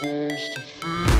supposed to feel?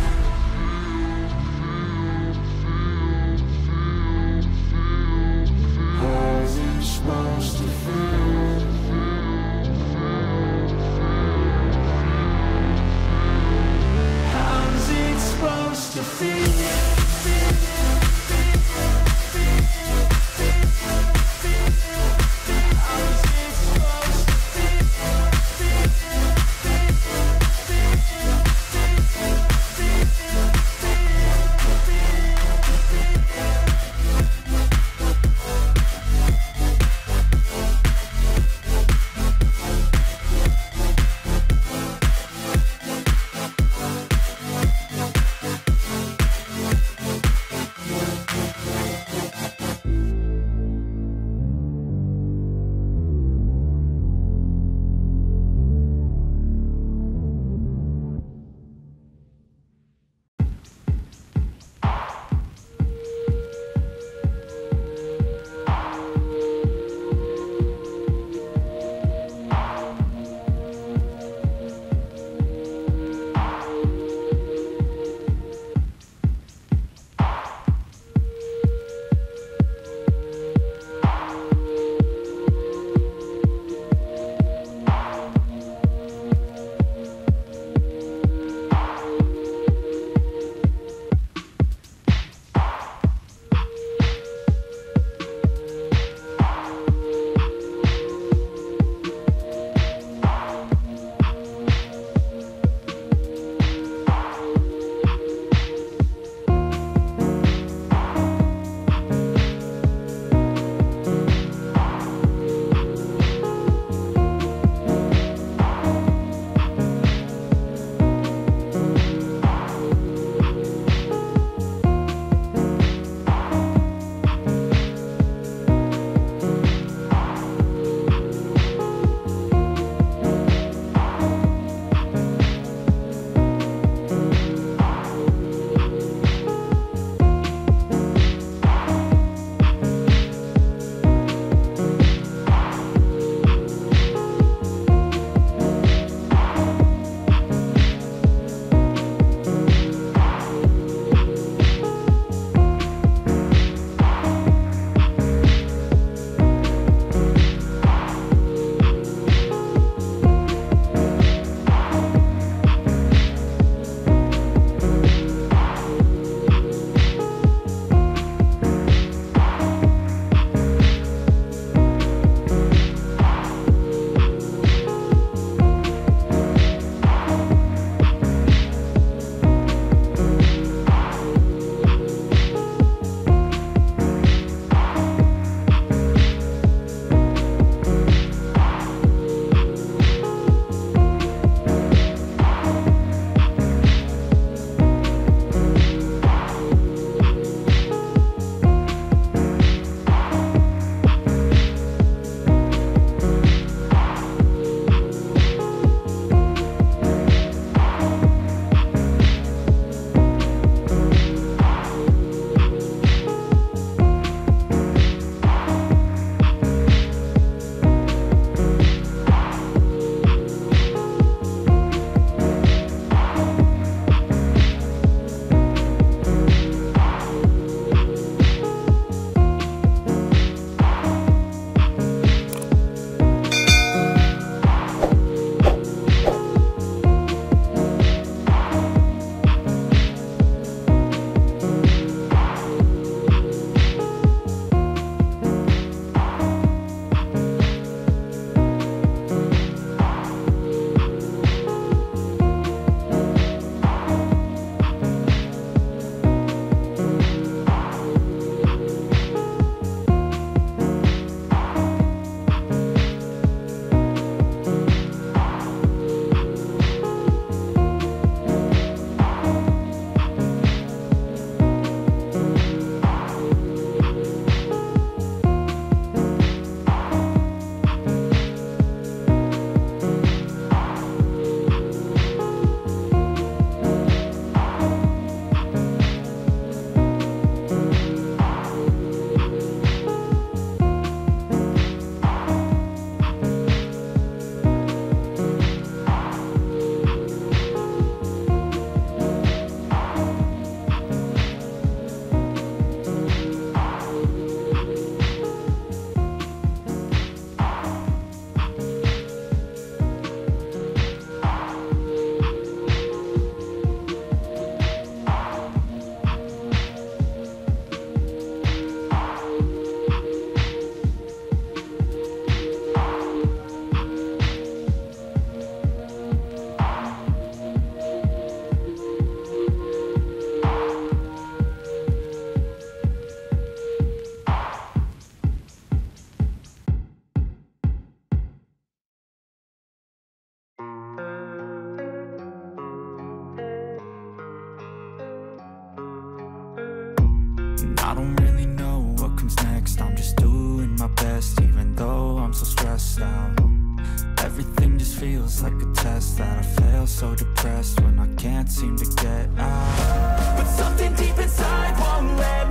feels like a test that I fail so depressed when I can't seem to get out. But something deep inside won't let me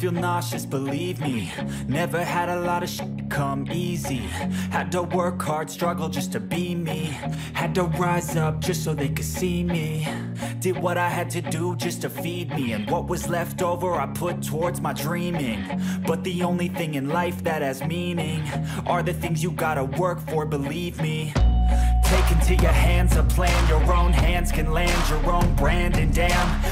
feel nauseous, believe me. Never had a lot of shit come easy. Had to work hard, struggle just to be me. Had to rise up just so they could see me. Did what I had to do just to feed me. And what was left over I put towards my dreaming. But the only thing in life that has meaning Are the things you gotta work for, believe me. Take into your hands a plan Your own hands can land your own brand And damn,